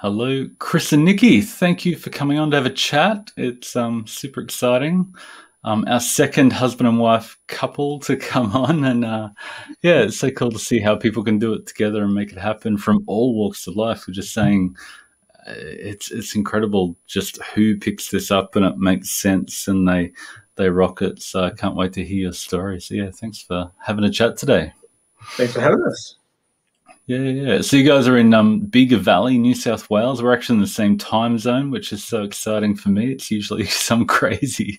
Hello, Chris and Nicky. Thank you for coming on to have a chat. It's um, super exciting. Um, our second husband and wife couple to come on, and uh, yeah, it's so cool to see how people can do it together and make it happen from all walks of life. We're just saying uh, it's it's incredible just who picks this up and it makes sense and they they rock it. So I can't wait to hear your story. So yeah, thanks for having a chat today. Thanks for having us. Yeah, yeah. So you guys are in um, Bega Valley, New South Wales. We're actually in the same time zone, which is so exciting for me. It's usually some crazy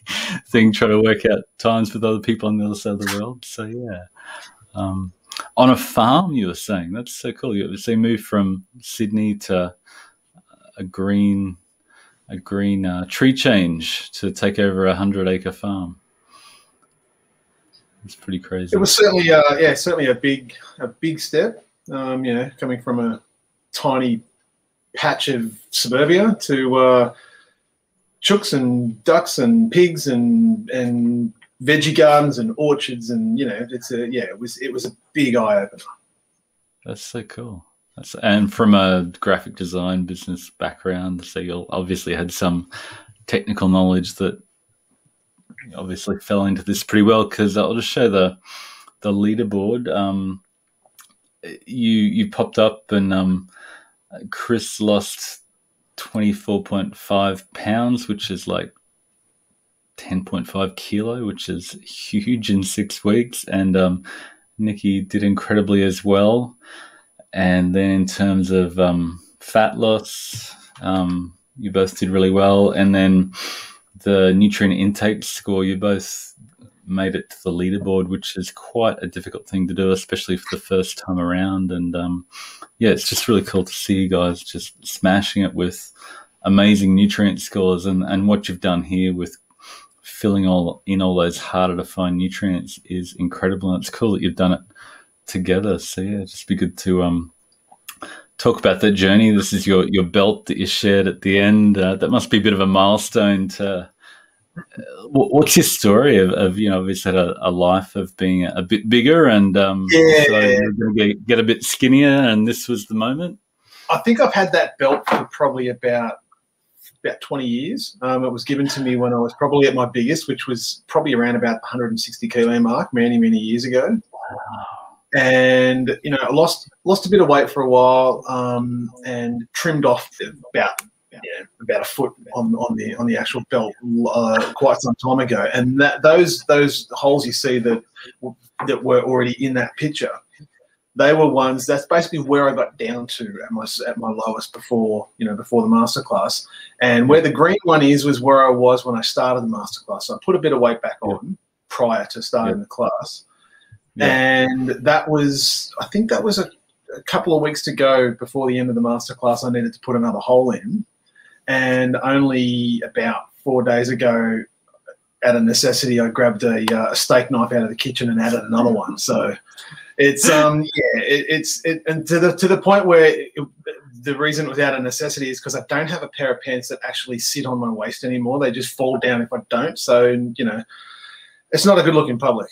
thing trying to work out times with other people on the other side of the world. So yeah, um, on a farm, you were saying that's so cool. You so you moved from Sydney to a green, a green uh, tree change to take over a hundred acre farm. It's pretty crazy. It was certainly, uh, yeah, certainly a big, a big step um, you know, coming from a tiny patch of suburbia to uh, chooks and ducks and pigs and and veggie gardens and orchards and you know it's a yeah it was it was a big eye opener. That's so cool. That's, and from a graphic design business background, so you obviously had some technical knowledge that obviously fell into this pretty well because I'll just show the the leaderboard. Um, you you popped up and um, Chris lost twenty four point five pounds, which is like ten point five kilo, which is huge in six weeks, and um, Nicky did incredibly as well. And then in terms of um, fat loss, um, you both did really well, and then the nutrient intake score, you both made it to the leaderboard, which is quite a difficult thing to do, especially for the first time around. And um, yeah, it's just really cool to see you guys just smashing it with amazing nutrient scores and, and what you've done here with filling all in all those harder to find nutrients is incredible. And it's cool that you've done it together. So yeah, just be good to um, talk about that journey. This is your your belt that you shared at the end. Uh, that must be a bit of a milestone to what's your story of, of you know obviously had a, a, life of being a bit bigger and um, yeah. so get, get, a bit skinnier and this was the moment? I think i've had that belt for probably about about 20 years. Um, it was given to me when i was probably at my biggest which was probably around about 160 kilo mark many many years ago. And you know i lost lost a bit of weight for a while um, and trimmed off about yeah, about a foot on, on the on the actual belt uh, quite some time ago, and that those those holes you see that that were already in that picture, they were ones. That's basically where I got down to at my at my lowest before you know before the masterclass, and where the green one is was where I was when I started the masterclass. So I put a bit of weight back on prior to starting yeah. the class, yeah. and that was I think that was a a couple of weeks to go before the end of the masterclass, I needed to put another hole in and only about four days ago, out of necessity, I grabbed a, uh, a, steak knife out of the kitchen and added another one. So it's um yeah it, it's it, and to the to the point where it, the reason it was out of necessity is because I don't have a pair of pants that actually sit on my waist anymore. They just fall down if I don't. So you know, it's not a good look in public.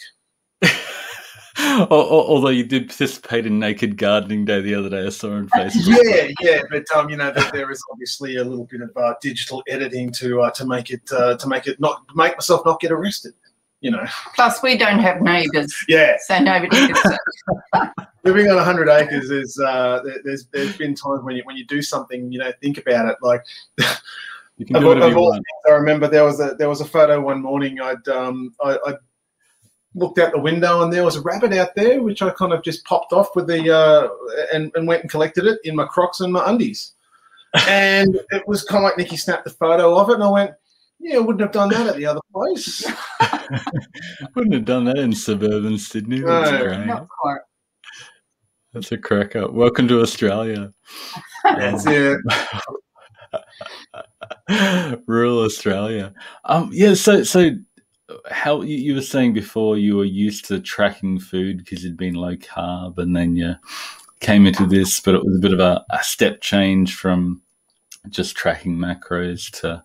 Although you did participate in Naked Gardening Day the other day, I saw on Facebook. Yeah, yeah, but um, you know, there is obviously a little bit of uh, digital editing to uh, to make it uh, to make it not make myself not get arrested. You know. Plus, we don't have neighbours. Yeah. So nobody gets Living on 100 acres is uh, there's there's been times when you when you do something, you know, think about it like. You can do of, of all things, I remember there was a there was a photo one morning. I'd um I, I'd looked out the window and there was a rabbit out there, which I kind of just popped off with the uh, and, and went and collected it in my Crocs and my undies. and it was kind of like Nicky snapped the photo of it, and I went, "Yeah, I wouldn't have done that at the other place. wouldn't have done that in suburban Sydney. That's no, great. Not quite. That's a crack up. Welcome to Australia. That's it. Rural Australia. Um, yeah. So, so how you, you, were saying before you were used to tracking food because you'd been low carb and then you came into this but it was a bit of a, a step change from just tracking macros to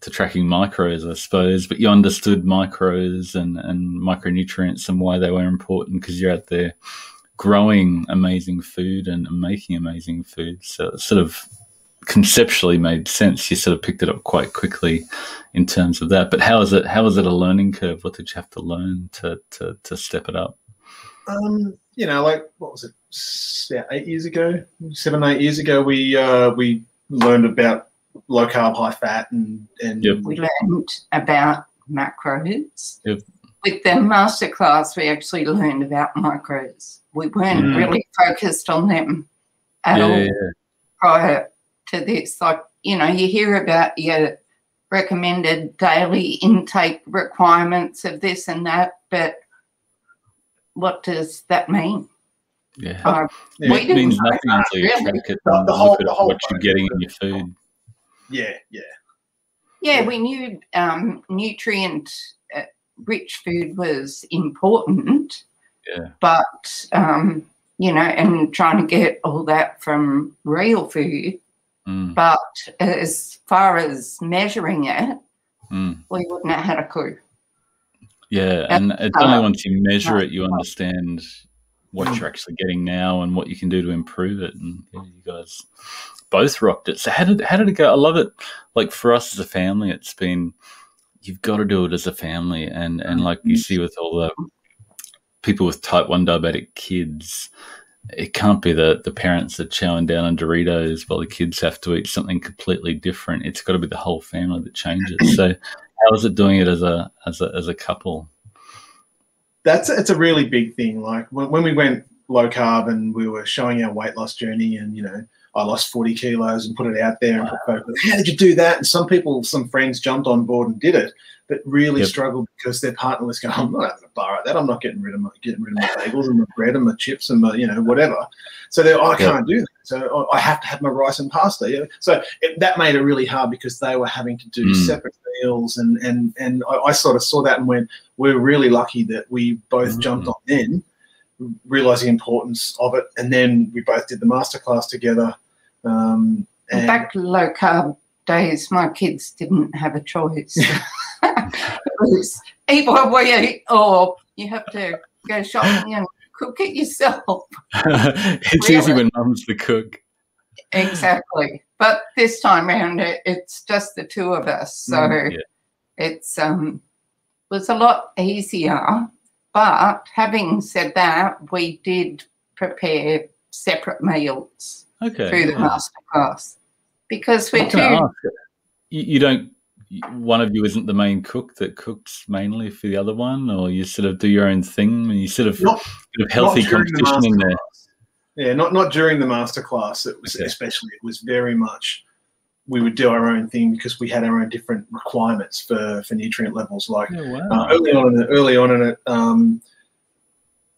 to tracking micros i suppose. But you understood micros and, and micronutrients and why they were important because you're out there growing amazing food and making amazing food. So sort of conceptually made sense. You sort of picked it up quite quickly in terms of that. But how is it? How is it a learning curve? What did you have to learn to to, to step it up? Um, you know, like what was it? About eight years ago, seven eight years ago, we uh, we learned about low carb, high fat, and and Yep. We learned about macros. Yep. With the masterclass, we actually learned about micros. We weren't Mm. really focused on them at Yeah, all yeah, prior to this. Like, you know, you hear about your recommended daily intake requirements of this and that, but what does that mean? yeah. Uh, Yeah. it means nothing until you really. track it and the look at the whole what you're getting in your food. yeah, yeah. Yeah, Yeah. we knew um, nutrient uh, rich food was important. Yeah. But, um, you know, and trying to get all that from real food. Mm, But as far as measuring it, mm. we wouldn't have had a clue. Yeah, and it's uh, only once you measure it you understand what Mm. you're actually getting now and what you can do to improve it. And yeah, you guys both rocked it. So how did how did it go? I love it. Like for us as a family, it's been you've got to do it as a family, and and like you see with all the people with type one diabetic kids. It can't be that the parents are chowing down on Doritos while the kids have to eat something completely different. It's got to be the whole family that changes. So, how is it doing it as a as a as a couple? that's it's a really big thing. Like when, when we went low carb and we were showing our weight loss journey, and you know, I lost 40 kilos and put it out there and put focus. How did you do that? And some people, some friends jumped on board and did it, but really Yep. struggled because their partner was going, I'm not having a bar at that. I'm not getting rid of my getting rid of my bagels and my bread and my chips and my, you know, whatever. So they're, oh, I Yep. can't do that. So I have to have my rice and pasta. You know? So it, that made it really hard because they were having to do Mm. separate meals. And, and, and I, I sort of saw that and went, we're really lucky that we both Mm. jumped on then, realized the importance of it. And then we both did the masterclass together. Um, Back low carb days, my kids didn't have a choice. it was eat what we eat, or you have to go shopping and cook it yourself. it's Really? easy when mum's the cook. Exactly. But this time around, it, it's just the two of us. So Mm, yeah. it's um was a lot easier. But having said that, we did prepare separate meals Okay. through the yeah. masterclass because we're What can I too? You, you don't. One of you isn't the main cook that cooks mainly for the other one, or you sort of do your own thing. and You sort of Not- bit of healthy not during the competition in there. Yeah, not not during the masterclass. It was Okay. especially it was very much we would do our own thing because we had our own different requirements for for nutrient levels. Like Oh, uh, early on in it, early on in it, um,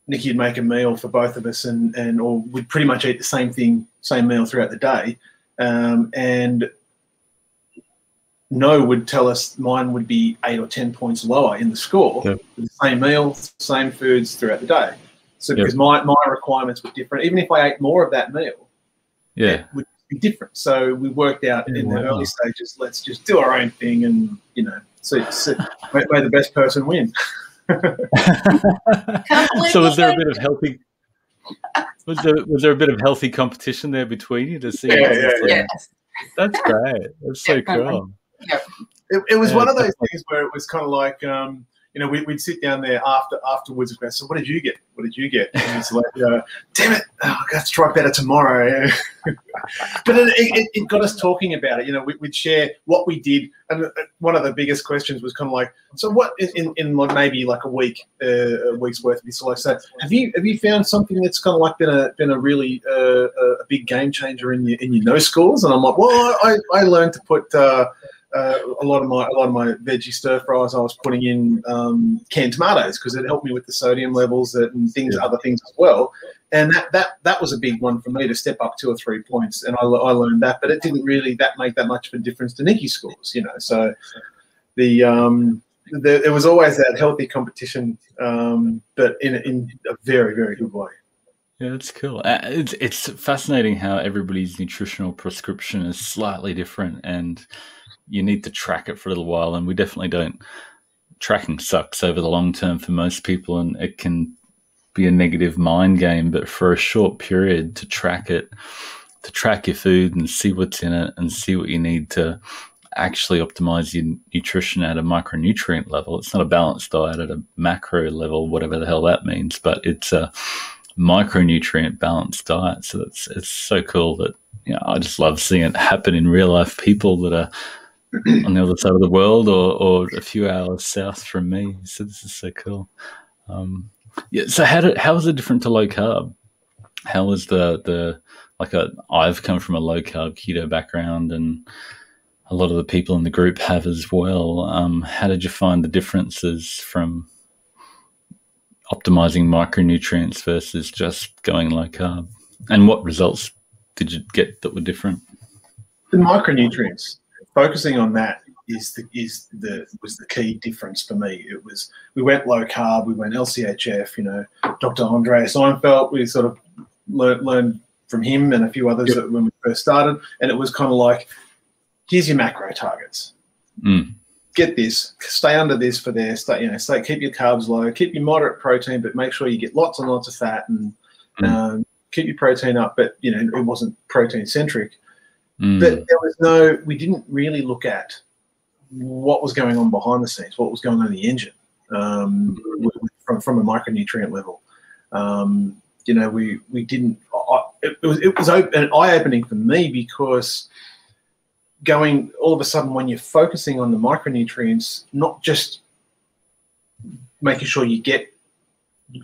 Nicky would make a meal for both of us, and and or we'd pretty much eat the same thing, same meal throughout the day, um, and. No would tell us mine would be eight or ten points lower in the score. With the Same meal, same foods throughout the day. So because my, my requirements were different, even if I ate more of that meal, Yeah. it would be different. So we worked out Yeah, in the early stages, let's just do our own thing and, you know, so, so may, may the best person win. Can't believe so was there a bit of healthy? Was there was there a bit of healthy competition there between you to see? Yeah, yeah, yeah. Yes. That's great. That's so Definitely. cool. It, it was Yeah, one of those things where it was kind of like, um, you know, we, we'd sit down there after afterwards and go, so what did you get? What did you get? And it's like, uh, damn it, oh, I got to try better tomorrow. but it, it, it got us talking about it. You know, we, we'd share what we did. And uh, one of the biggest questions was kind of like, so what in, in like maybe like a week, uh, a week's worth of this, like, so have you have you found something that's kind of like been a been a really uh, a a big game changer in your in your no scores? And I'm like, well, I, I learned to put. Uh, uh, a lot of my a lot of my veggie stir fries I was putting in um, canned tomatoes because it helped me with the sodium levels and things Yeah. other things as well. And that, that that was a big one for me to step up two or three points, and I, I learned that. But it didn't really that make that much of a difference to Nicky's scores, you know. So the um, the, there was always that healthy competition, um, but in in a very very good way. Yeah, that's cool. Uh, It's it's fascinating how everybody's nutritional prescription is slightly different, and you need to track it for a little while. And we definitely don't. Tracking sucks over the long term for most people, and it can be a negative mind game. But for a short period to track it, to track your food and see what's in it and see what you need to actually optimize your nutrition at a micronutrient level. It's not a balanced diet at a macro level, whatever the hell that means, but it's a micronutrient balanced diet. So it's it's so cool that you know I just love seeing it happen in real life. People that are on the other side of the world or, or a few hours south from me. So this is so cool. Um, yeah. So how did how was it different to low carb? How was the the like a I've come from a low carb keto background and a lot of the people in the group have as well. Um, how did you find the differences from optimizing micronutrients versus just going low carb? And what results did you get that were different? The micronutrients, focusing on that is the is the was the key difference for me. It was we went low carb, we went LCHF. You know, Dr. Andreas Eenfeldt. We sort of learned, learned from him and a few others yep. when we first started, and it was kind of like here's your macro targets. Mm. Get this, stay under this for there. Stay, you know, stay, keep your carbs low, keep your moderate protein, but make sure you get lots and lots of fat and mm. um, keep your protein up. But you know, it wasn't protein centric. Mm. But there was no, we didn't really look at what was going on behind the scenes, what was going on in the engine um, from from a micronutrient level. Um, you know, we we didn't. I, it, was it was open, eye opening for me because going all of a sudden when you're focusing on the micronutrients, not just making sure you get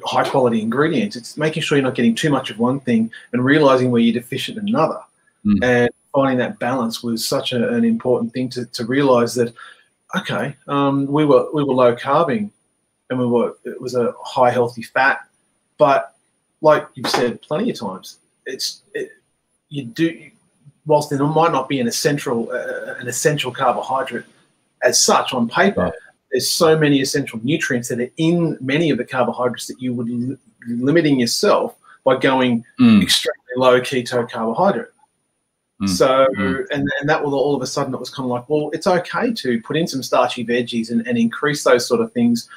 high quality ingredients, it's making sure you're not getting too much of one thing and realizing where you're deficient in another. Mm. And finding that balance was such a, an important thing to, to realize that, okay, um, we were we were low carbing and we were it was a high healthy fat, but like you've said plenty of times, it's it, you do whilst there might not be an essential uh, an essential carbohydrate as such on paper, right. there's so many essential nutrients that are in many of the carbohydrates that you would be limiting yourself by going mm. extremely low keto carbohydrate. Mm. So, mm. and, and that will all of a sudden it was kind of like, well, it's okay to put in some starchy veggies and, and increase those sort of things,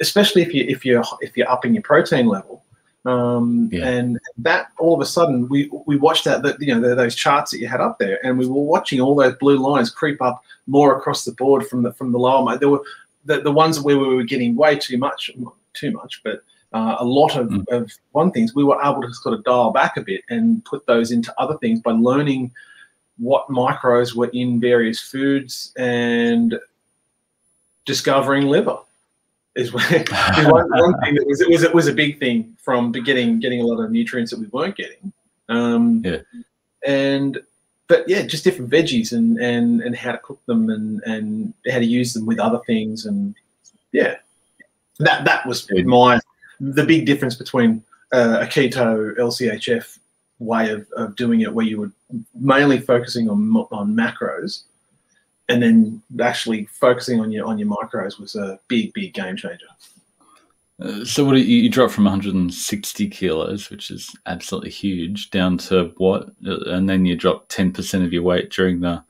especially if you if you're if you're upping your protein level. Um, yeah. And that all of a sudden, we we watched that, that you know those charts that you had up there, and we were watching all those blue lines creep up more across the board from the from the lower. There were the, the ones where we were getting way too much, too much, but uh, a lot of, mm. of one things we were able to sort of dial back a bit and put those into other things by learning what micros were in various foods and discovering liver is, one, one, thing that was it was it was a big thing from getting getting a lot of nutrients that we weren't getting. Um, yeah. And but yeah, just different veggies and and and how to cook them and and how to use them with other things and yeah, that that was my the big difference between uh, a keto LCHF way of, of doing it, where you were mainly focusing on on macros and then actually focusing on your on your micros was a big big game changer. Uh, so what you, you dropped from 160 kilos, which is absolutely huge, down to what? Uh, and then you dropped 10% of your weight during the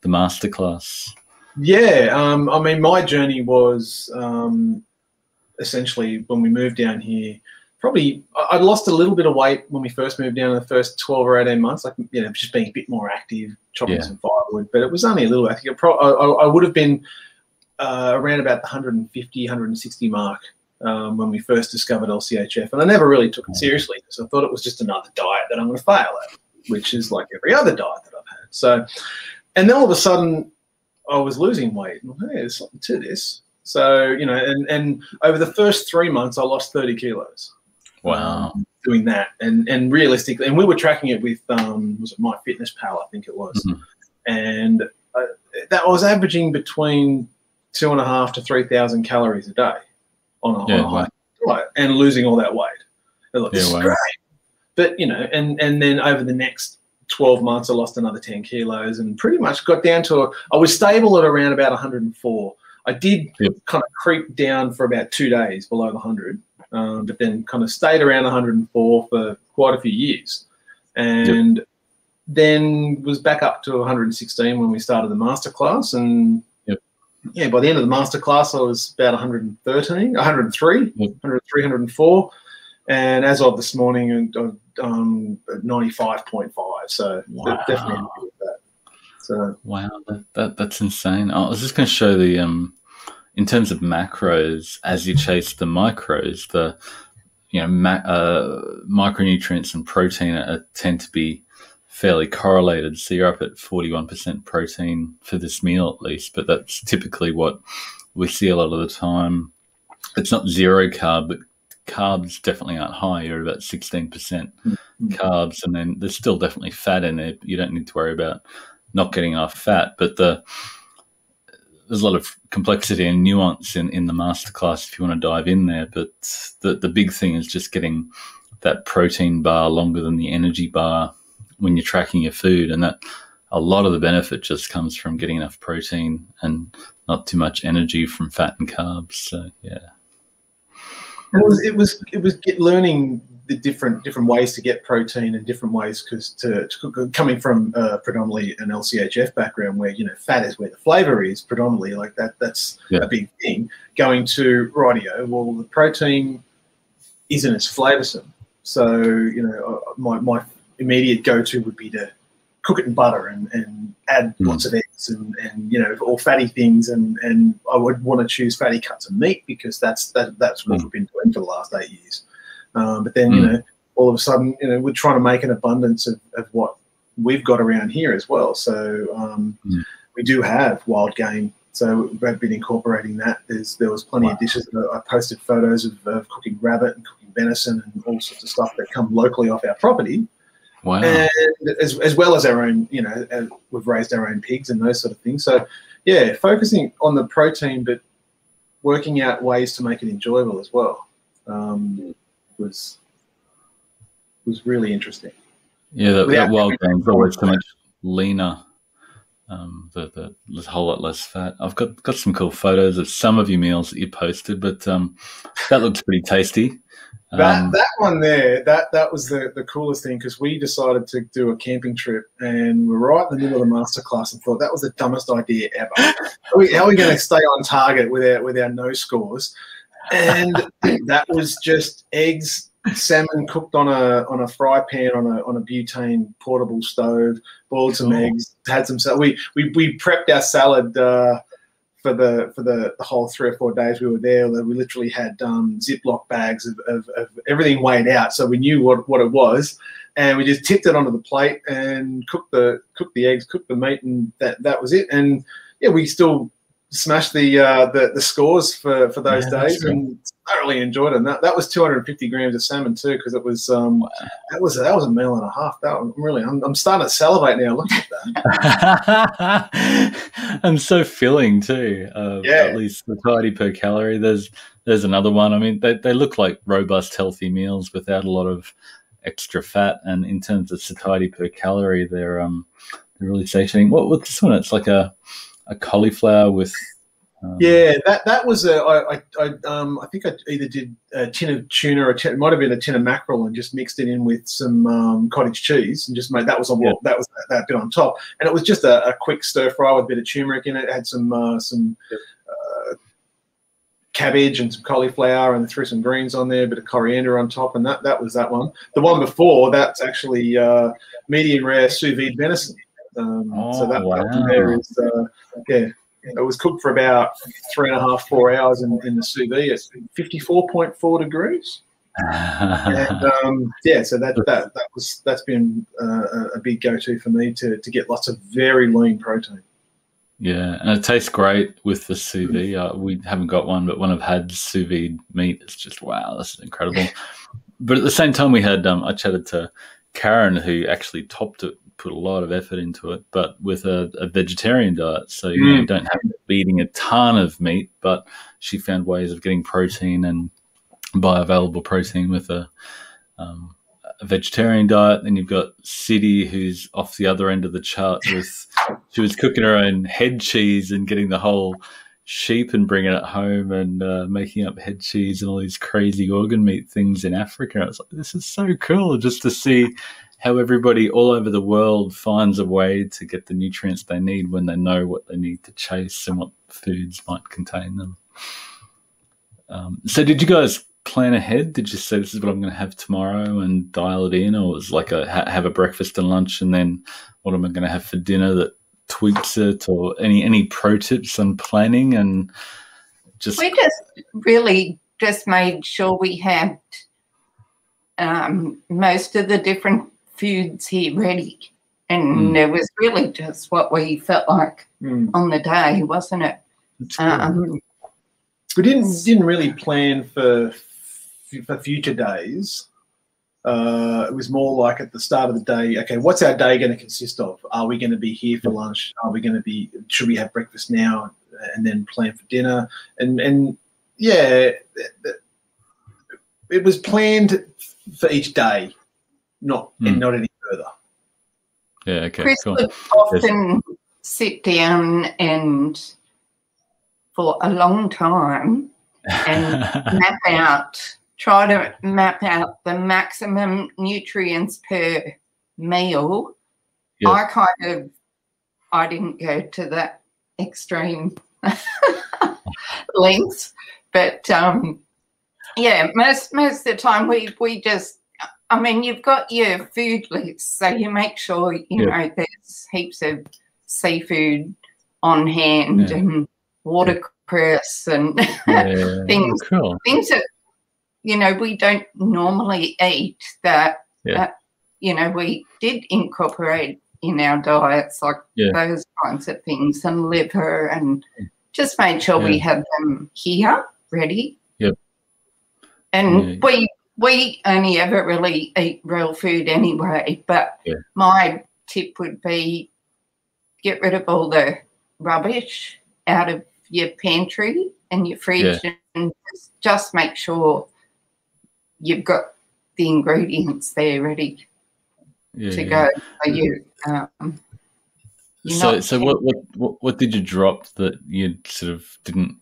the masterclass. Yeah, um, I mean, my journey was um, essentially when we moved down here probably I'd lost a little bit of weight when we first moved down in the first 12 or 18 months, like, you know, just being a bit more active, chopping yeah. some firewood, but it was only a little, I think it pro- I, I, would have been uh, around about the 150, 160 mark um, when we first discovered LCHF. And I never really took it seriously because I thought it was just another diet that I'm going to fail at, which is like every other diet that I've had. So, and then all of a sudden I was losing weight. Well, hey, there's something to this. So, you know, and, and over the first three months, I lost 30 kilos. Wow. Um, doing that. And and realistically, and we were tracking it with, um, was it MyFitnessPal, I think it was. Mm-hmm. And uh, that was averaging between two and a half to 3,000 calories a day on a, yeah, on a diet and losing all that weight. Like, yeah, wow. great. But, you know, and, and then over the next 12 months, I lost another 10 kilos and pretty much got down to, a, I was stable at around about 104. I did yep. kind of creep down for about two days below the 100 um, but then kind of stayed around 104 for quite a few years, and yep. then was back up to 116 when we started the masterclass. And yep. yeah, by the end of the masterclass, I was about 113, 103, yep. 103, 104. And as of this morning, I've um, 95.5. So Wow. definitely happy with that. So Wow, that, that that's insane. I was just going to show the um, in terms of macros as you chase the micros, the you know ma- uh, micronutrients and protein are, tend to be fairly correlated. So you're up at forty one percent protein for this meal at least, but that's typically what we see a lot of the time. It's not zero carb, but carbs definitely aren't high. You're about sixteen percent Mhm. carbs, and then there's still definitely fat in there. You don't need to worry about not getting enough fat, but the there's a lot of complexity and nuance in, in the masterclass if you want to dive in there. But the the big thing is just getting that protein bar longer than the energy bar when you're tracking your food, and that a lot of the benefit just comes from getting enough protein and not too much energy from fat and carbs. So yeah, it was it was it was learning the different different ways to get protein and different ways because to, to coming from uh, predominantly an LCHF background where you know fat is where the flavor is predominantly like that that's Yeah. a big thing. Going to radio, well the protein isn't as flavoursome. So you know uh, my my immediate go to would be to cook it in butter and, and add Mm. lots of eggs and, and you know all fatty things and, and I would want to choose fatty cuts of meat because that's that, that's what Mm. we've been doing for the last eight years. Um, but then you Mm. know all of a sudden you know we're trying to make an abundance of, of what we've got around here as well. So um, Mm. we do have wild game. So we've been incorporating that. There's there was plenty Wow. of dishes. I posted photos of, of cooking rabbit and cooking venison and all sorts of stuff that come locally off our property wow, and as, as well as our own, you know, uh, we've raised our own pigs and those sort of things. So, yeah, focusing on the protein, but working out ways to make it enjoyable as well um, was was really interesting. yeah. That, without that wild game's always so much leaner. Um, the, the there's a whole lot less fat. I've got got some cool photos of some of your meals that you posted, but um, that looks pretty tasty. That, Um, that one there, that that was the, the coolest thing because we decided to do a camping trip and we're right in the middle of the masterclass and thought that was the dumbest idea ever. how are we, how are we going to stay on target with our with our no scores? And that was just eggs, salmon cooked on a on a fry pan on a on a butane portable stove, boiled some Cool. eggs, had some salad. We we we prepped our salad. Uh, for the for the, the whole three or four days we were there, we literally had um, Ziploc bags of, of, of everything weighed out, so we knew what, what it was, and we just tipped it onto the plate and cooked the cooked the eggs, cooked the meat, and that that was it. And yeah, we still smashed the uh, the, the scores for, for those Yeah, days and thoroughly enjoyed it. And that, that was 250 grams of salmon too, because it was um, that was that was a meal and a half. That I'm really I'm, I'm starting to salivate now looking at that. and so filling too. Uh, Yeah. At least the tidy per calorie. There's there's another one. I mean, they they look like robust, healthy meals without a lot of extra fat. And in terms of satiety per calorie, they're um they're really satiating. What what's this one? It's like a a cauliflower with. Um, Yeah, that that was a I I I, um, I think I either did a tin of tuna or a tin, it might have been a tin of mackerel and just mixed it in with some um, cottage cheese and just made that was on Yeah. that was that, that bit on top and it was just a, a quick stir fry with a bit of turmeric in it. it had some uh, some uh, cabbage and some cauliflower and threw some greens on there, a bit of coriander on top and that that was that one. The one before that's actually uh, medium rare sous vide venison. Um, so Oh, that, that wow. there is uh, yeah. It was cooked for about three and a half, four hours in, in the sous vide at 54.4 degrees. And um, yeah, so that, that that was that's been uh, a- a big go-to for me to, to get lots of very lean protein. Yeah, and it tastes great with the sous vide. Uh, we haven't got one, but when I've had sous vide meat, it's just wow, this is incredible. but at the same time, we had um, I chatted to Karen, who actually topped it, put a lot of effort into it, but with a, a vegetarian diet, so you, know, Mm. you don't have to be eating a ton of meat, but she found ways of getting protein and bioavailable protein with a. Um, a vegetarian diet. Then you've got City, who's off the other end of the chart with she was cooking her own head cheese and getting the whole sheep and bringing it home and uh, making up head cheese and all these crazy organ meat things in Africa. I was like, this is so cool just to see how everybody all over the world finds a way to get the nutrients they need when they know what they need to chase and what foods might contain them. Um, so, did you guys plan ahead? Did you say this is what I'm going to have tomorrow and dial it in, or was like a ha- have a breakfast and lunch and then what am I going to have for dinner that tweaks it, or any any pro tips on planning and just We just really just made sure we had um, most of the different foods here ready. And Mm. it was really just what we felt like Mm. on the day, wasn't it? Um, We didn't didn't really plan for for future days. Uh, it was more like at the start of the day. Okay, what's our day going to consist of? Are we going to be here for lunch? Are we going to be? Should we have breakfast now and then plan for dinner? And and yeah, it, it was planned for each day, not Hmm. not any further. yeah, okay, Chris cool. would often sit down and for a long time and map out, try to map out the maximum nutrients per meal. Yeah. I kind of, I didn't go to that extreme lengths, but um, yeah, most most of the time we we just, I mean, you've got your food list, so you make sure you Yeah. know there's heaps of seafood on hand Yeah. and watercress and yeah, things. cool. things that you know we don't normally eat that, that you know we did incorporate in our diets like those kinds of things and liver and just made sure we had them here ready Yep. and we we only ever really eat real food anyway but Yeah. my tip would be get rid of all the rubbish out of your pantry and your fridge and just, just make sure you've got the ingredients there ready Yeah, to yeah. go so you um So, so what, what, what, what did you drop that you sort of didn't,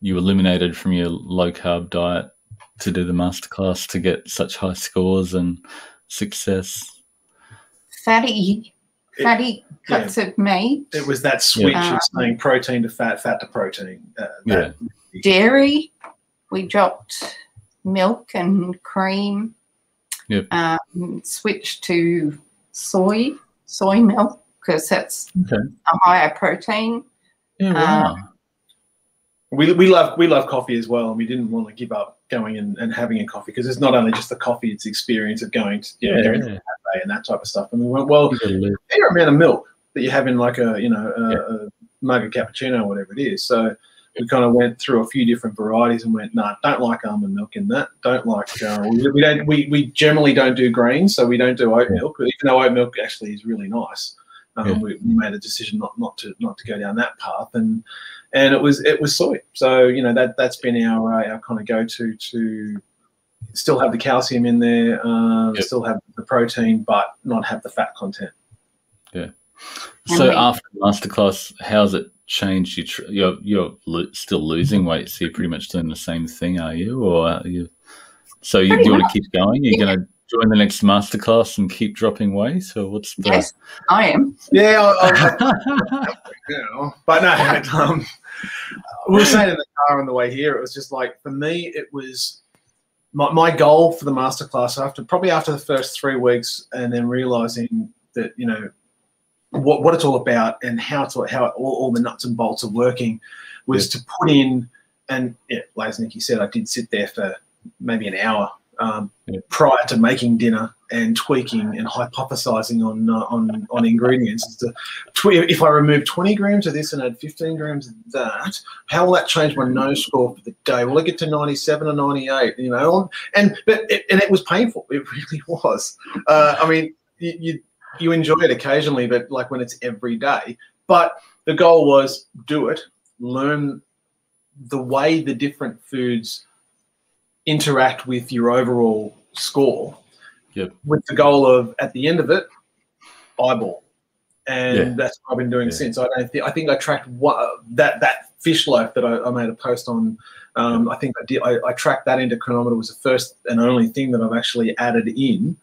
you eliminated from your low carb diet to do the masterclass to get such high scores and success? fatty It- fatty cuts of meat It was that switch Yeah. of saying protein to fat, fat to protein. Uh, Yeah. dairy we dropped milk and cream Yep. um, switched to soy soy milk because that's Okay. a higher protein Yeah, wow. We, we love we love coffee as well, and we didn't want to give up going and, and having a coffee because it's not only just the coffee; it's the experience of going to you know, yeah, yeah. a cafe and that type of stuff. And we went, well, fair amount of milk that you have in like a you know a, Yeah. a mug of cappuccino or whatever it is. So we kind of went through a few different varieties and went, no, nah, don't like almond milk in that. Don't like uh, we, we don't we, we generally don't do grains, so we don't do oat milk. Even though oat milk actually is really nice, um, we, we made a decision not not to not to go down that path and. And it was it was soy, so you know that that's been our uh, our kind of go to to still have the calcium in there, uh, Yep. still have the protein, but not have the fat content. Yeah. So And after masterclass, how's it changed? You tr- you're you're lo- still losing weight, so you're pretty much doing the same thing, are you? Or are you? So you, Pretty you want to keep going? You're going to join the next masterclass and keep dropping weight, So what's the? yes i am Yeah, I, I, you know, but no, um, we were saying in the car on the way here, it was just like for me, it was my, my goal for the masterclass after probably after the first three weeks, and then realizing that you know what what it's all about and how it's how all, all the nuts and bolts are working was to put in and yeah, as Nicky said, I did sit there for maybe an hour um, Yeah. prior to making dinner and tweaking and hypothesizing on uh, on on ingredients. To, if I remove 20 grams of this and add 15 grams of that, how will that change my nose score for the day? Will I get to 97 or 98? You know, and but it, and it was painful. It really was. Uh, I mean, you, you you enjoy it occasionally, but like when it's every day. But the goal was do it, learn the way the different foods interact with your overall score. Yep. With the goal of at the end of it, eyeball, and Yeah. that's what I've been doing Yeah. since. I don't think I think I tracked what, that that fish loaf that I, I made a post on. Um, I think I did. I, I tracked that into Cronometer was the first and only thing that I've actually added in.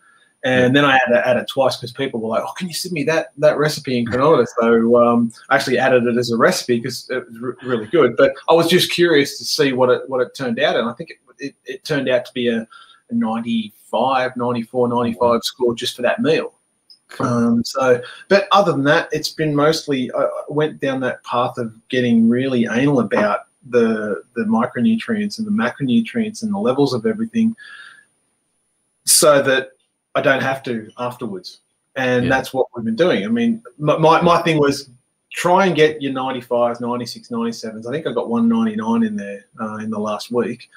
And then I had to add it twice because people were like, "Oh, can you send me that that recipe in Cronometer?" So um, I actually added it as a recipe because it was re- really good. But I was just curious to see what it what it turned out, and I think it, it, it turned out to be a, a 95, 94, 95 score just for that meal. Um, so, but other than that, it's been mostly I went down that path of getting really anal about the the micronutrients and the macronutrients and the levels of everything, so that I don't have to afterwards. And Yeah. that's what we've been doing. I mean, my, my, my thing was try and get your 95s, 96, 97s. I think I got 199 in there uh, in the last week.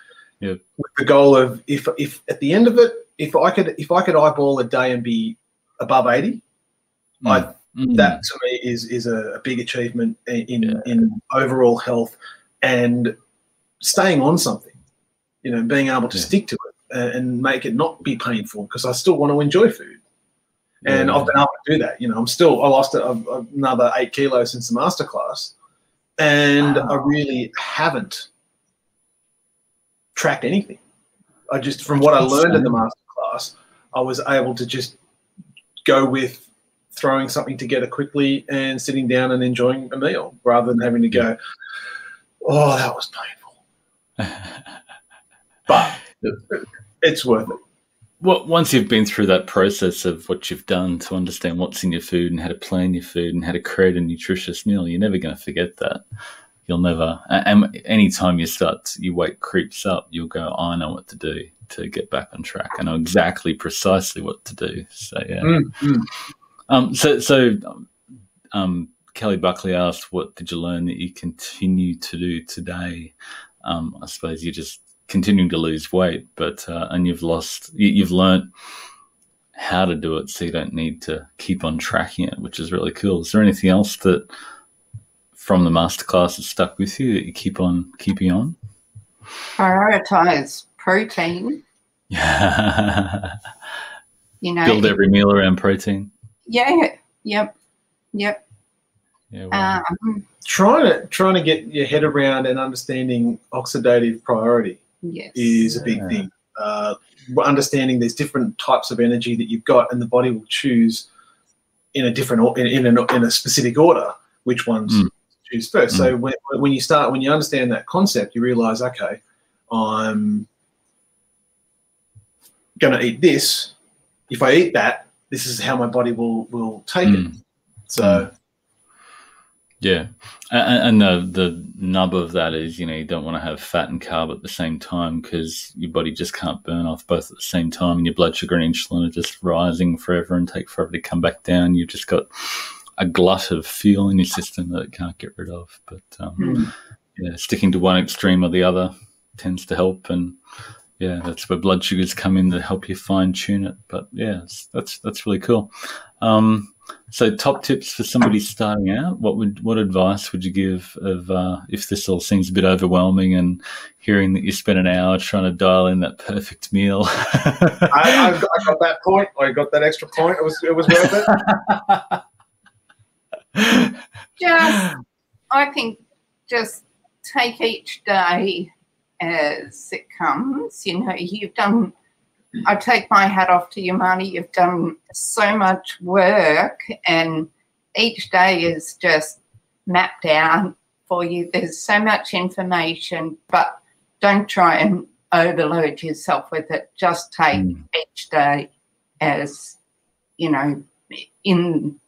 Yeah. With the goal of if if at the end of it, if I could if I could eyeball a day and be above 80, I Mm. that to me is is a, big achievement in in, Yeah. in overall health and staying on something you know being able to Yeah. stick to it and, and make it not be painful because i still want to enjoy food and i've been able to do that you know i'm still i lost a, a- another eight kilos since the masterclass and Wow. i really haven't tracked anything i just from what i learned in the masterclass i was able to just go with throwing something together quickly and sitting down and enjoying a meal rather than having to go, oh, that was painful. But it's worth it. Well, once you've been through that process of what you've done to understand what's in your food and how to plan your food and how to create a nutritious meal, you're never going to forget that. You'll never. And anytime you start, your weight creeps up, you'll go, I know what to do to get back on track. I know exactly, precisely what to do. So yeah. Mm, mm. Um, so, so um, Kelly Buckley asked, "What did you learn that you continue to do today?" Um, I suppose you're just continuing to lose weight, but uh, and you've lost, you, you've learned how to do it, so you don't need to keep on tracking it, which is really cool. Is there anything else that from the masterclass that stuck with you that you keep on keeping on? Prioritize protein. Yeah, You know, build every meal around protein. yeah, yep, yep. Yeah, wow. Um, Trying to trying to get your head around and understanding oxidative priority yes. is a big Yeah. thing. Uh, understanding there's different types of energy that you've got, and the body will choose in a different or- in in a, in a specific order which ones Mm. First. So when, when you start when you understand that concept, you realize, okay, I'm going to eat this. If I eat that, this is how my body will will take it. Mm. So Yeah, and, and the the nub of that is, you know, you don't want to have fat and carb at the same time because your body just can't burn off both at the same time, and your blood sugar and insulin are just rising forever and take forever to come back down. You've just got a glut of fuel in your system that it can't get rid of. But um, Mm. yeah, sticking to one extreme or the other tends to help, and yeah, that's where blood sugars come in to help you fine tune it. But yeah, that's that's really cool. Um, so, top tips for somebody starting out. What would what advice would you give of uh, if this all seems a bit overwhelming and hearing that you spent an hour trying to dial in that perfect meal? I, I, got, I got that point. I got that extra point. It was it was worth it. Just, I think, just take each day as it comes. You know, you've done. I take my hat off to you, Marty. You've done so much work, and each day is just mapped out for you. There's so much information, but don't try and overload yourself with it. Just take Mm. each day as you know in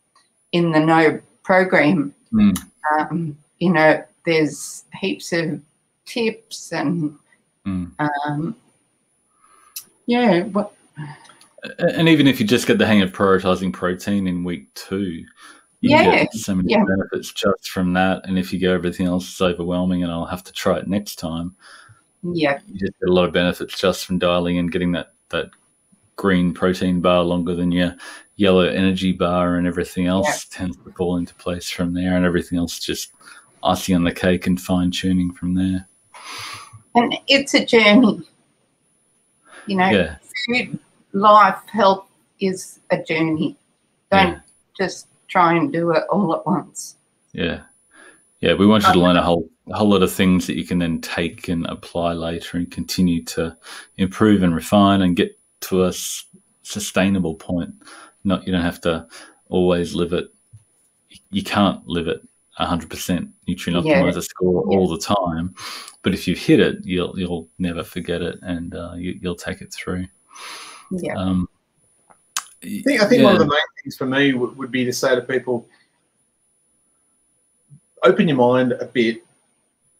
in the no program Mm. um, you know there's heaps of tips and Mm. um, yeah what And even if you just get the hang of prioritizing protein in week two, you Yeah, get so many yeah. benefits just from that. And if you go everything else is overwhelming and I'll have to try it next time, yeah you just get a lot of benefits just from dialing and getting that that green protein bar longer than your yellow energy bar and everything else tends to fall into place from there and everything else just icing on the cake and fine tuning from there. and it's a journey you know Yeah. food life health is a journey don't just try and do it all at once Yeah. Yeah, we want you to uh-huh. learn a whole a whole lot of things that you can then take and apply later and continue to improve and refine and get to a s- sustainable point. Not you don't have to always live it. You can't live it 100% nutrient Yeah. optimizer score Yeah. all the time. But if you hit it, you'll you'll never forget it, and uh, you, you'll take it through. Yeah. Um, I think, I think one of the main things for me would, would be to say to people, open your mind a bit,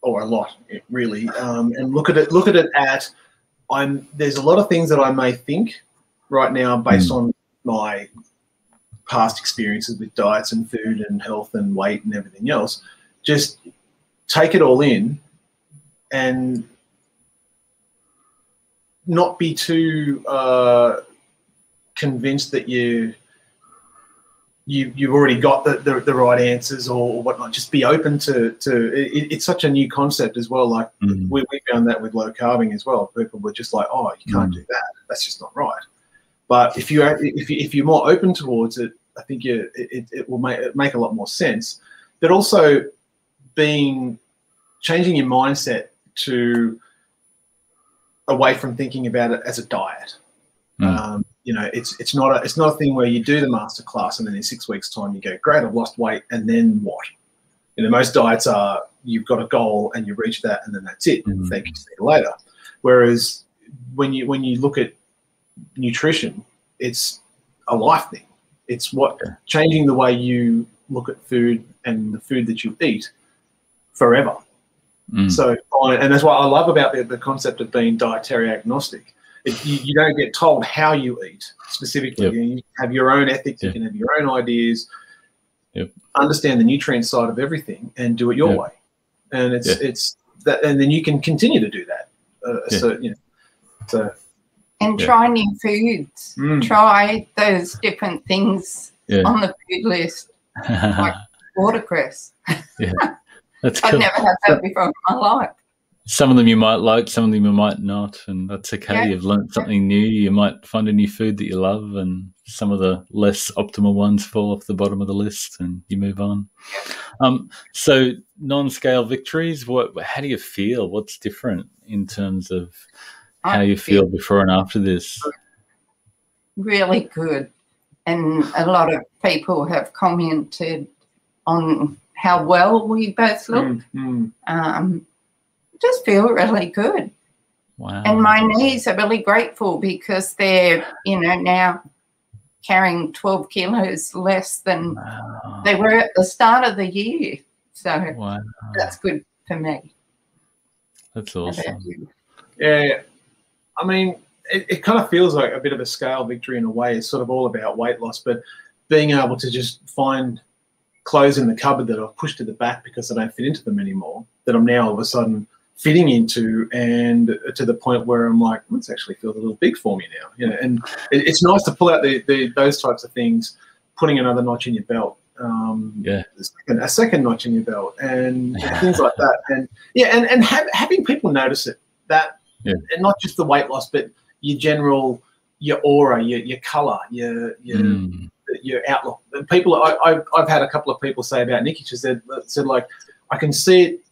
or a lot, really, um, and look at it. Look at it at. I'm. There's a lot of things that I may think right now based on my past experiences with diets and food and health and weight and everything else. Just take it all in, and not be too. Uh, convinced that you you you've already got the, the, the right answers or whatnot. Just be open to to it, it's such a new concept as well. Like Mm. we, we found that with low carbing as well. People were just like, oh, you can't Mm. do that. That's just not right. But if you if you, if you're more open towards it, I think you, it, it will make it make a lot more sense. But also being changing your mindset to away from thinking about it as a diet. Mm. Um, you know, it's it's not a it's not a thing where you do the master class and then in six weeks' time you go, great, I've lost weight, and then what? You know, most diets are you've got a goal and you reach that and then that's it. Mhm. Thank you, see you later. Whereas when you when you look at nutrition, it's a life thing. It's what changing the way you look at food and the food that you eat forever. Mm. So, and that's what I love about the, the concept of being dietary agnostic. It, you, you don't get told how you eat specifically. Yep. You have your own ethics. Yeah. You can have your own ideas. Yep. Understand the nutrient side of everything and do it your Yeah. way. And it's Yeah. it's that, and then you can continue to do that. Uh, Yeah. So you know, so and Yeah. try new foods. mm, Try those different things Yeah. on the food list. Like watercress. That's I've never had that before in my life. Some of them you might like, some of them you might not, and that's okay. Yeah. You've learnt something new. You might find a new food that you love, and some of the less optimal ones fall off the bottom of the list, and you move on. Um, so, non-scale victories. What? How do you feel? What's different in terms of how you feel before and after this? really good. And a lot of people have commented on how well we both look. mm, mm. Um, just feel really good. Wow. And my knees are really grateful because they're, you know, now carrying 12 kilos less than Wow. they were at the start of the year. So Wow. that's good for me. That's awesome. Yeah, I mean, it, it kind of feels like a bit of a scale victory in a way. It's sort of all about weight loss, but being able to just find clothes in the cupboard that I've pushed to the back because I don't fit into them anymore, that I'm now all of a sudden fitting into, and to the point where I'm like, "Hmm, this actually feels a little big for me now. You know, and it, it's nice to pull out the, the those types of things, putting another notch in your belt. Um, Yeah. a second, a second notch in your belt, and things like that. And yeah, and and have, having people notice it that, Yeah. and not just the weight loss, but your general, your aura, your your color, your your Mm. your outlook. And people, I, I've I've had a couple of people say about Nicky. She said said like, I can see it,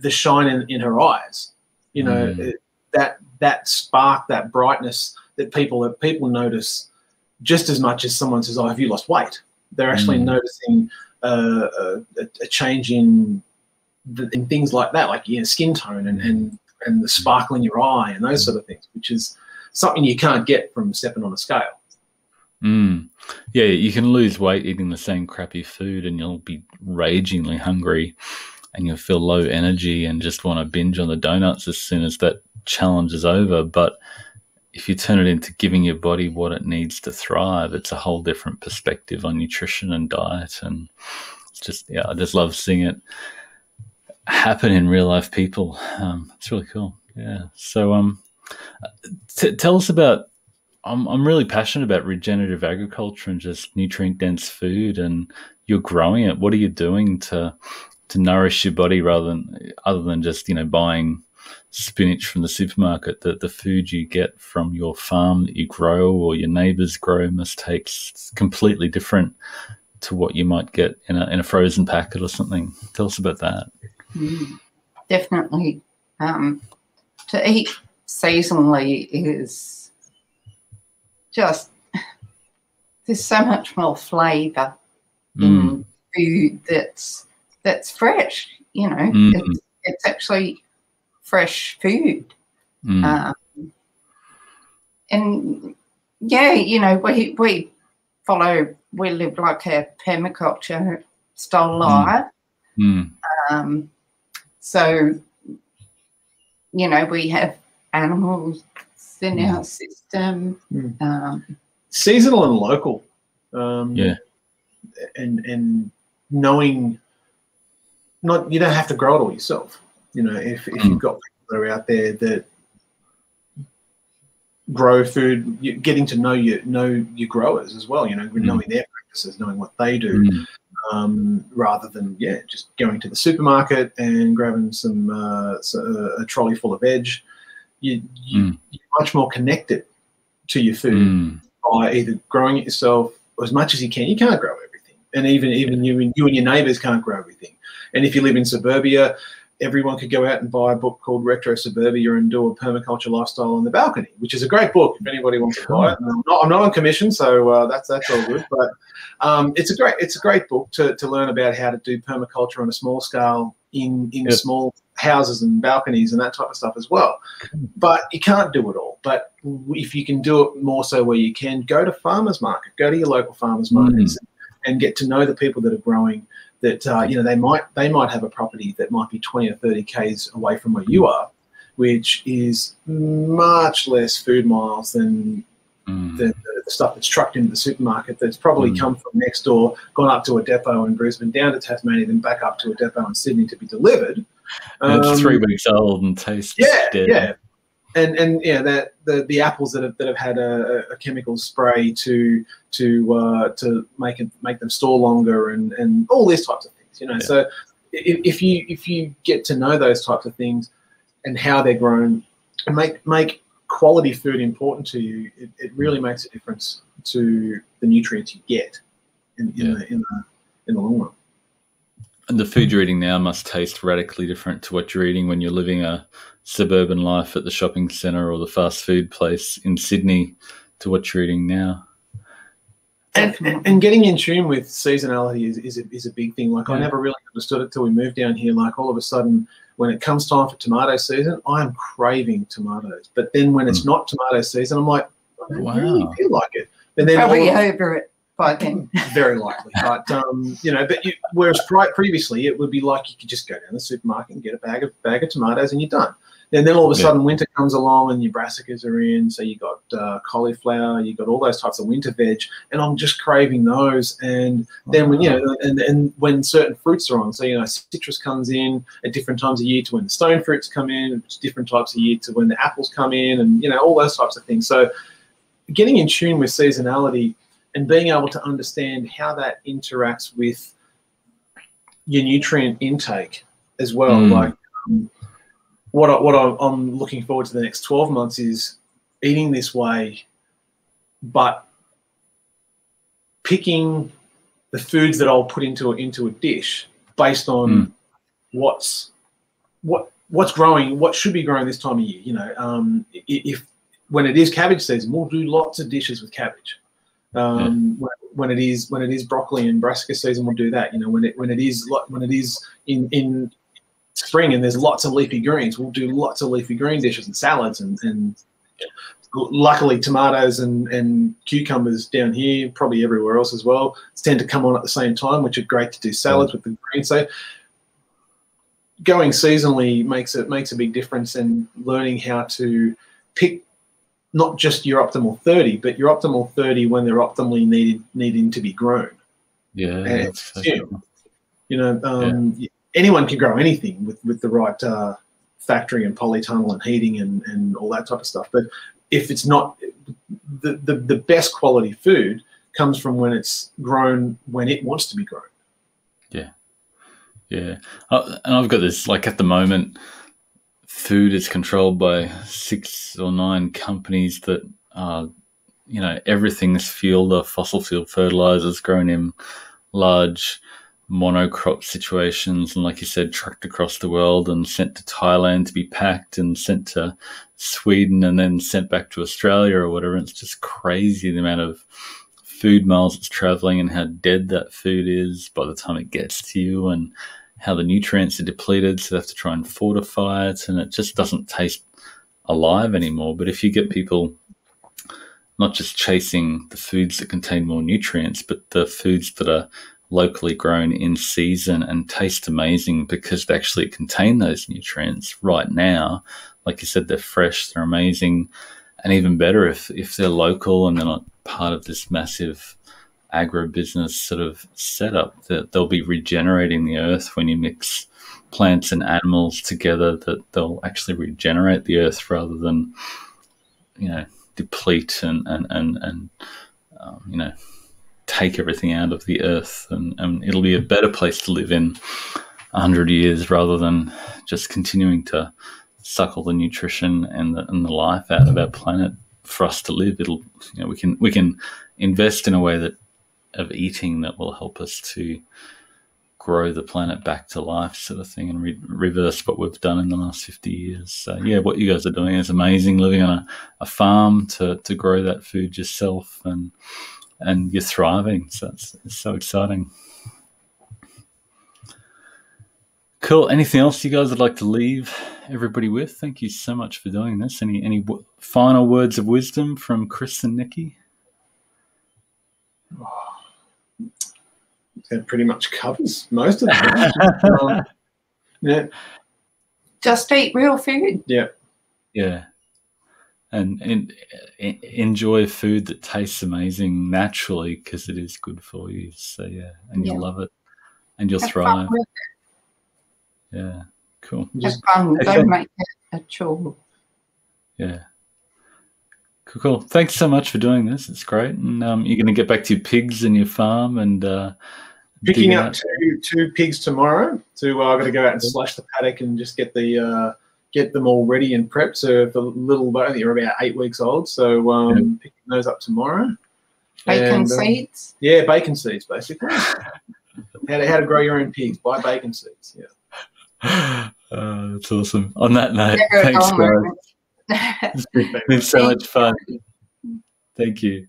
the shine in, in her eyes. You know Mm. that that spark, that brightness that people that people notice just as much as someone says, "Oh, have you lost weight?" They're actually Mm. noticing uh, a, a change in the, in things like that, like your skin tone and, and and the sparkle in your eye and those sort of things, which is something you can't get from stepping on a scale. Mm. Yeah, you can lose weight eating the same crappy food and you'll be ragingly hungry and you'll feel low energy and just want to binge on the donuts as soon as that challenge is over. But if you turn it into giving your body what it needs to thrive, it's a whole different perspective on nutrition and diet. And it's just, yeah, I just love seeing it happen in real life people. Um, it's really cool. Yeah. So, um, t- tell us about I'm I'm really passionate about regenerative agriculture and just nutrient dense food and you're growing it. What are you doing to to nourish your body rather than other than just, you know, buying spinach from the supermarket? The the food you get from your farm that you grow or your neighbors grow must taste completely different to what you might get in a in a frozen packet or something. Tell us about that. Mm, definitely. Um, to eat seasonally is just, there's so much more flavour Mm, in food that's that's fresh. You know, Mm. it's, it's actually fresh food. Mm. Um, and yeah, you know, we we follow we live like a permaculture style life. Mm. Um, so you know, we have animals in Mm. our system. Mm. Um, seasonal and local. Um, Yeah. And and knowing, not you don't have to grow it all yourself. You know, if if Mm. you've got people that are out there that grow food, you, getting to know your know your growers as well. You know, knowing their practices, knowing what they do, Mm. um, rather than yeah, just going to the supermarket and grabbing some uh, a trolley full of veg. You, you Mm. you're much more connected to your food Mm. by either growing it yourself as much as you can. You can't grow everything, and even even you and you and your neighbours can't grow everything. And if you live in suburbia, everyone could go out and buy a book called Retro Suburbia and do a permaculture lifestyle on the balcony, which is a great book if anybody wants to buy it. And I'm not, I'm not on commission, so uh, that's that's all good. But um, it's a great it's a great book to, to learn about how to do permaculture on a small scale in in Yep. small houses and balconies and that type of stuff as well. But you can't do it all. But if you can do it more so where you can, go to farmers market, go to your local farmers markets, and get to know the people that are growing. That uh, you know they might they might have a property that might be twenty or thirty k's away from where you are, which is much less food miles than Mm. the, the, stuff that's trucked into the supermarket that's probably Mm. come from next door, gone up to a depot in Brisbane, down to Tasmania, then back up to a depot in Sydney to be delivered. And it's Um, three weeks old and tastes yeah, dead. yeah. And and yeah, that the the apples that have that have had a, a chemical spray to to uh, to make it make them store longer and and all these types of things, you know. Yeah. So if, if you if you get to know those types of things and how they're grown and make make quality food important to you, it, it really makes a difference to the nutrients you get in, in Yeah. the in the in the long run. And the food you're eating now must taste radically different to what you're eating when you're living a suburban life at the shopping centre or the fast food place in Sydney to what you're eating now. and, and, and getting in tune with seasonality is, is, a, is a big thing. Like I never really understood it till we moved down here. Like all of a sudden, when it comes time for tomato season, I am craving tomatoes. But then when it's mm. not tomato season, I'm like, I don't really feel like it. And then probably all of- over it then. very likely, but um, you know, but you, whereas previously it would be like you could just go down the supermarket and get a bag of bag of tomatoes and you're done. And then all of a Yeah. sudden winter comes along and your brassicas are in, so you got uh, cauliflower, you got all those types of winter veg, and I'm just craving those. And then when you know, and, and when certain fruits are on, so you know, citrus comes in at different times of year to when the stone fruits come in, different types of year to when the apples come in, and you know, all those types of things. So getting in tune with seasonality and being able to understand how that interacts with your nutrient intake as well. Mm. Like um, what I, what I, I'm looking forward to the next 12 months is eating this way, but picking the foods that I'll put into a, into a dish based on Mm. what's what what's growing, what should be growing this time of year. You know, um, if when it is cabbage season, we'll do lots of dishes with cabbage. Um, when, when it is when it is broccoli and brassica season, we'll do that. You know, when it when it is when it is in in spring and there's lots of leafy greens, we'll do lots of leafy green dishes and salads and and luckily tomatoes and, and cucumbers down here, probably everywhere else as well, tend to come on at the same time, which are great to do salads with the greens. So going seasonally makes it makes a big difference and learning how to pick not just your optimal 30, but your optimal 30 when they're optimally needed needing to be grown. Yeah, And so You know, um, anyone can grow anything with, with the right uh, factory and polytunnel and heating and, and all that type of stuff. But if it's not the, the, the best quality food comes from when it's grown when it wants to be grown. Yeah, uh, and I've got this like at the moment, food is controlled by six or nine companies that are, you know, everything's fueled off fossil fuel fertilizers grown in large monocrop situations, and like you said, trucked across the world and sent to Thailand to be packed and sent to Sweden and then sent back to Australia or whatever. It's just crazy the amount of food miles it's traveling and how dead that food is by the time it gets to you and how the nutrients are depleted, so they have to try and fortify it, and it just doesn't taste alive anymore. But if you get people not just chasing the foods that contain more nutrients, but the foods that are locally grown in season and taste amazing because they actually contain those nutrients right now. Like you said, they're fresh, they're amazing, and even better if if they're local and they're not part of this massive agribusiness sort of setup that they'll be regenerating the earth when you mix plants and animals together that they'll actually regenerate the earth rather than you know deplete and and and, and um, you know take everything out of the earth. And, and it'll be a better place to live in 100 years rather than just continuing to suck all the nutrition and the, and the life out of our planet for us to live. It'll you know we can we can invest in a way that of eating that will help us to grow the planet back to life sort of thing and re- reverse what we've done in the last 50 years. So yeah what you guys are doing is amazing living on a, a farm to, to grow that food yourself and and you're thriving. So it's, it's so exciting. Cool. Anything else you guys would like to leave everybody with? Thank you so much for doing this. Any any w- final words of wisdom from chris and nicky oh, That pretty much covers most of it. um, yeah, Just eat real food. yeah. Yeah. And, and en- enjoy food that tastes amazing naturally because it is good for you. So, yeah, and you'll Yeah. love it and you'll Have thrive. fun with Yeah, cool. Just fun. Okay. Don't make it a chore. Yeah. Cool, cool. Thanks so much for doing this. It's great. And um, you're going to get back to your pigs and your farm and uh, picking up two two pigs tomorrow. To uh, got to go out and slash the paddock and just get the uh, get them all ready and prepped. So the little, I they're about eight weeks old. So um, picking those up tomorrow. Bacon And, um, seeds. Yeah, bacon seeds basically. how to how to grow your own pigs? Buy bacon seeds. Yeah. Uh, that's awesome. On that note, Never thanks, dull guys. It's been, been so much fun. Thank you.